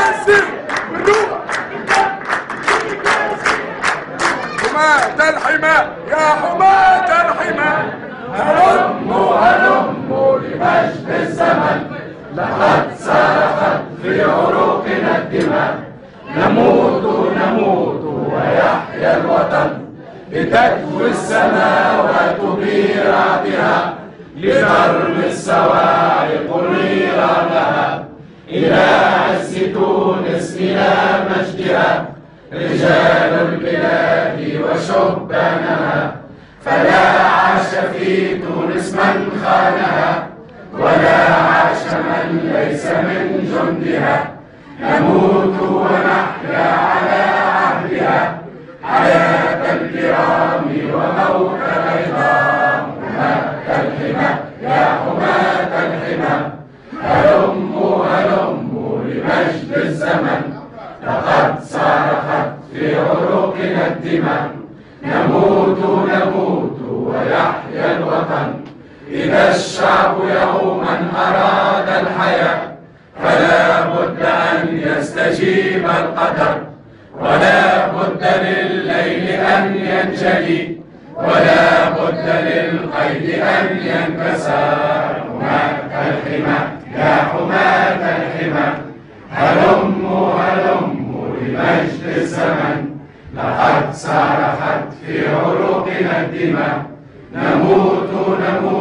الكاسر بالروح حماة الحماة يا حماة الحماة. هلم هلم لمجد الزمن لقد سرقت في عروقنا الدماء نموت نموت ويحيا الوطن لتكوي السماء وتبير بها لدرب السواعق النيران إلى إلى مجدها. رجال البلاد وشبانها فلا عاش في تونس من خانها. ولا عاش من ليس من جندها. نموت ونحيا على عهدها حياة الكرام وموت العظام حماة الحمى يا حماة الحمى. هلموا هلموا لمجد الدماء نموت نموت ويحيا الوطن. إذا الشعب يوما أراد الحياة فلا بد أن يستجيب القدر. ولا بد لليل أن ينجلي. ولا بد للقيد أن ينكسر حماة الحمى يا حماة الحمى. هلموا هلموا لمجد الزمن. لقد صرخت في عروقنا الدماء. نموت نموت